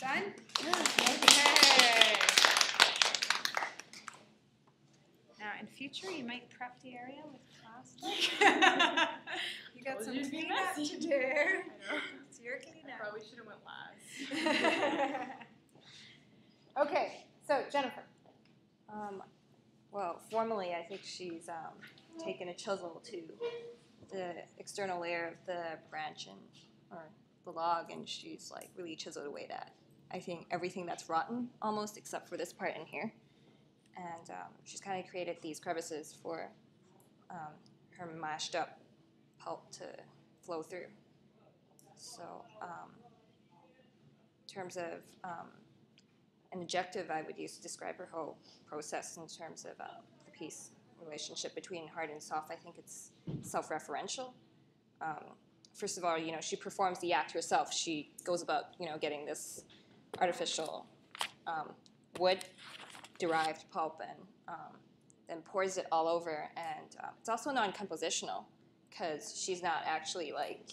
done? Okay. Now, in future, you might prep the area with plastic. you got some cleanup to do. I. It's your I cleanup. probably should have went last. okay, so Jennifer. Um, well, formally, I think she's um, taken a chisel to the external layer of the branch and or the log, and she's like really chiseled away that. I think everything that's rotten, almost except for this part in here, and um, she's kind of created these crevices for um, her mashed up pulp to flow through. So, um, in terms of um, an adjective I would use to describe her whole process in terms of the piece relationship between hard and soft. I think it's self-referential. Um, first of all, you know, she performs the act herself. She goes about, you know, getting this artificial um, wood-derived pulp and um, then pours it all over. And uh, it's also non-compositional because she's not actually like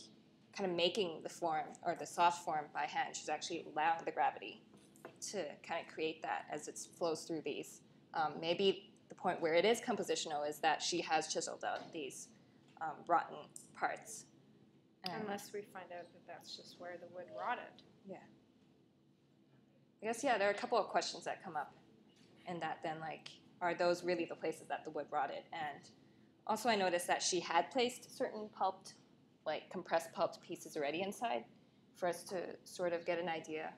kind of making the form or the soft form by hand. She's actually allowing the gravity to kind of create that as it flows through these. Um, maybe the point where it is compositional is that she has chiseled out these um, rotten parts. And Unless we find out that that's just where the wood rotted. I guess yeah, there are a couple of questions that come up, in that then like, are those really the places that the wood rotted? And also, I noticed that she had placed certain pulped, like compressed pulped pieces already inside, for us to sort of get an idea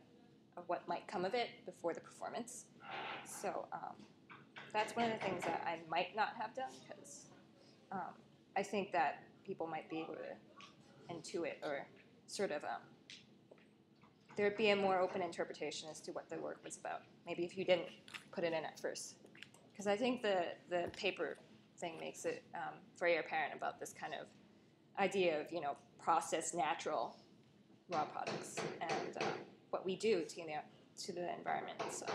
of what might come of it before the performance. So um, that's one of the things that I might not have done because um, I think that people might be able to intuit or sort of um, there'd be a more open interpretation as to what the work was about. Maybe if you didn't put it in at first, because I think the the paper thing makes it um, very apparent about this kind of idea of you know processed natural raw products and um, what we do to you know to the environment. So